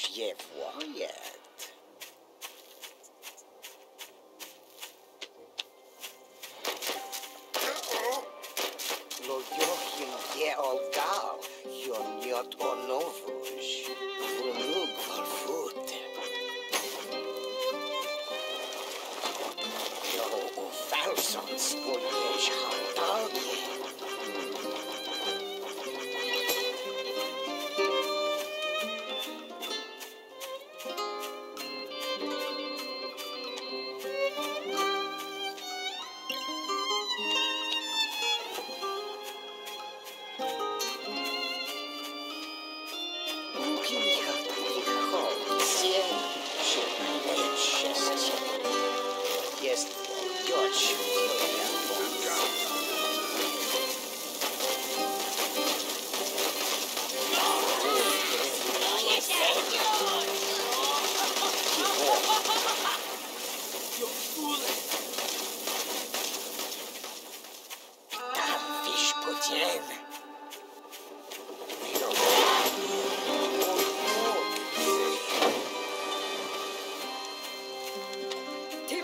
Żjewojet. Lo Joachim je olgal, jo njot onovuš, vunug valfut. Jo u falson spoljež 姐姐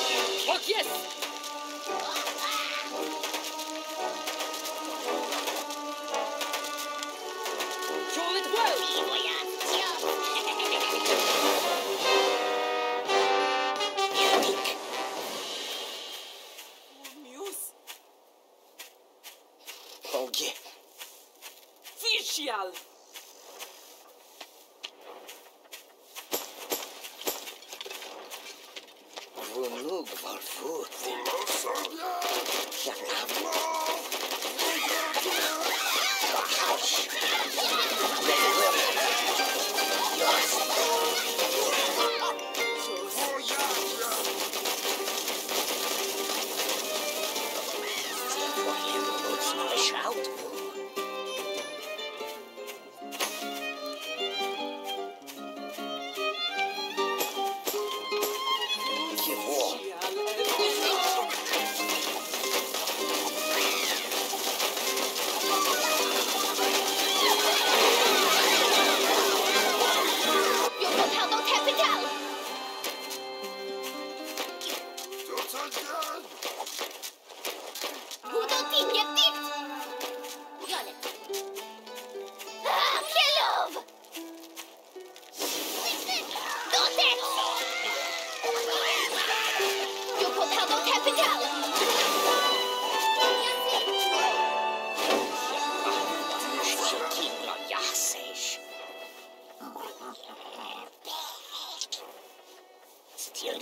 tfboysjointhatwhilewholeyougodoorwhatyes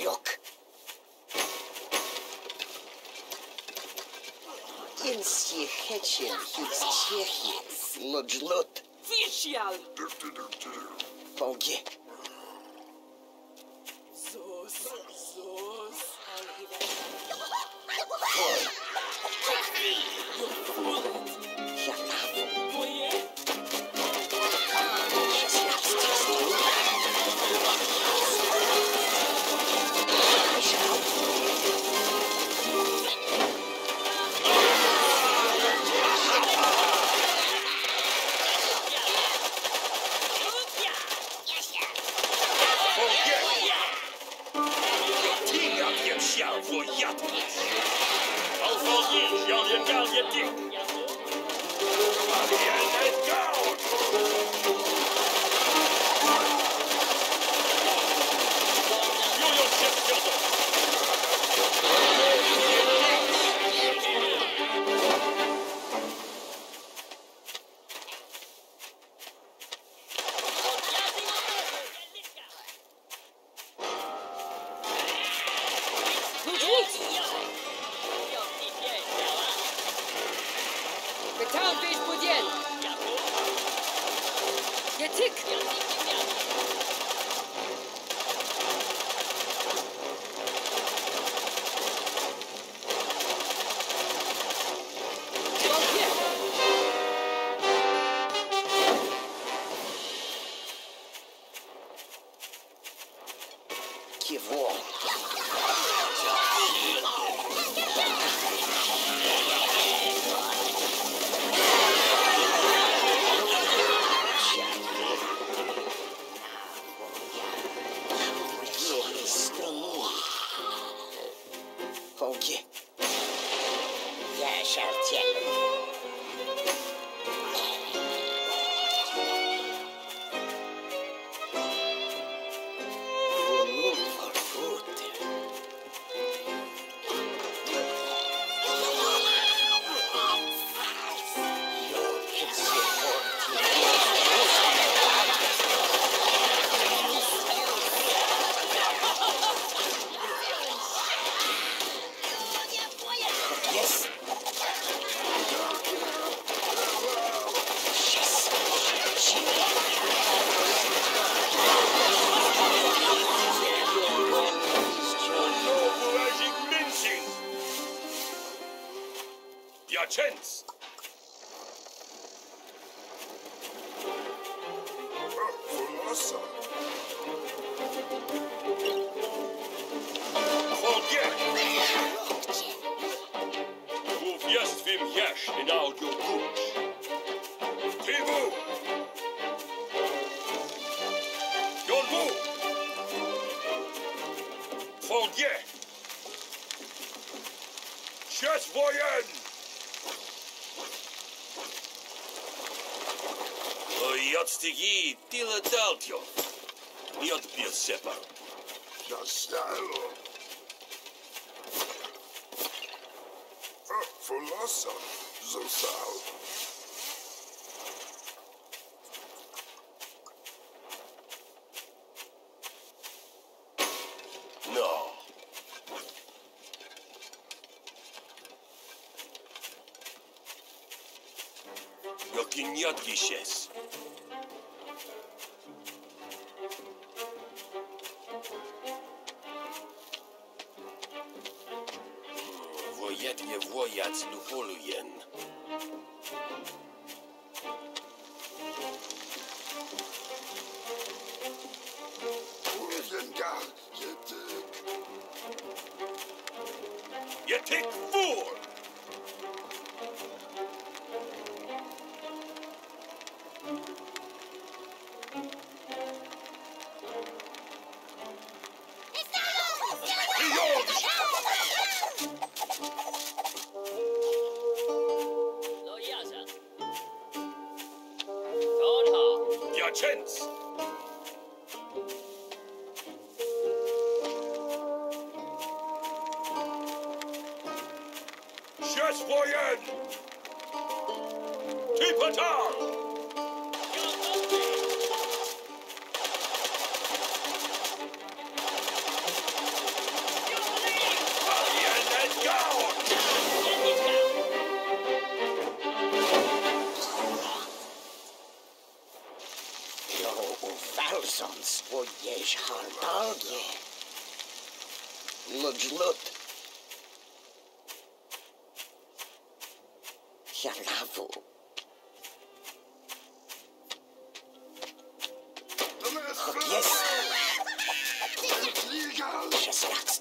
Look! Ogie,Ficial! vunug valfut. Janav. Bahash. Shout. Kivor. Ciechi. Lodżlut.Ficial! Pogie. Sus! Sus! Janav. Voye! Gut, gut! Town весь буден. Я тик. Кивон. Jest wim jeż in audio kuch. Timu! Jonbu! Folgie! Czas wojen! Oj, odstygi, tyle daltio. Nie odbierz sepa. Castello. Został. No. Jaki niadki sies. Wojetnie wojac lupolujen. Ujengar. Jetyk. Je tik voor! Piacenz! Czas wojen! Tipatar! Alien Falsons o jež hartalgie. Lodžlut. Jalavu. Yes. Legal. Šestnáct